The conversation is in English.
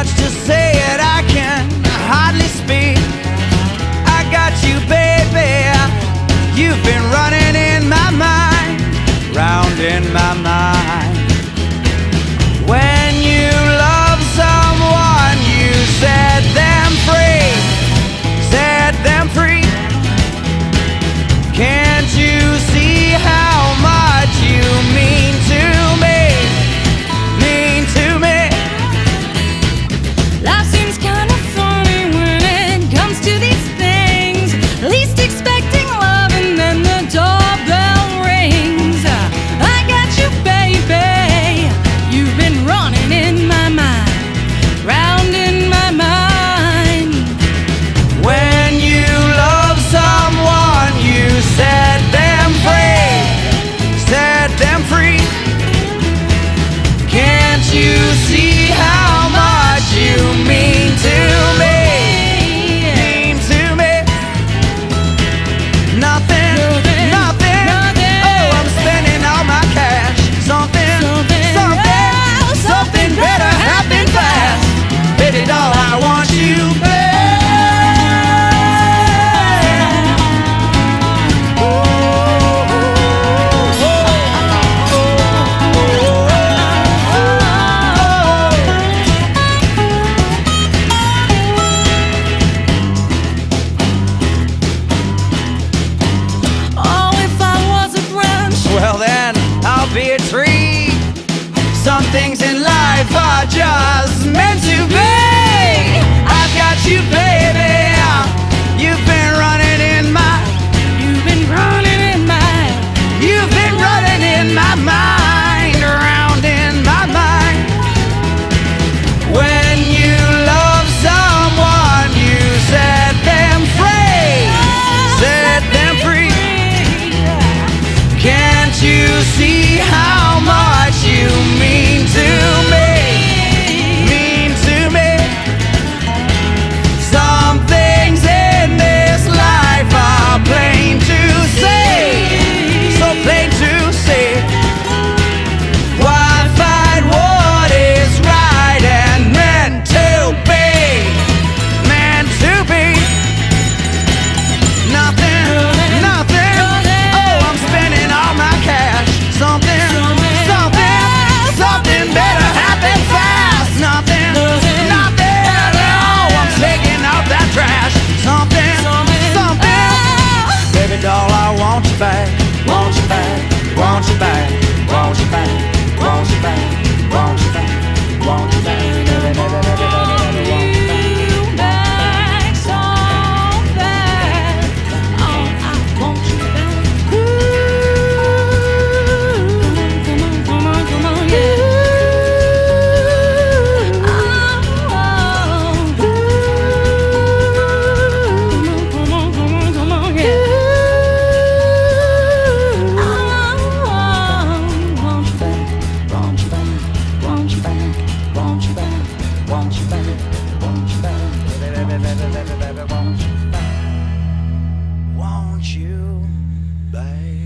much to say things in life are just meant to be. I've got you, babe. won't you baby, won't you baby, baby, baby, baby, baby, you you baby.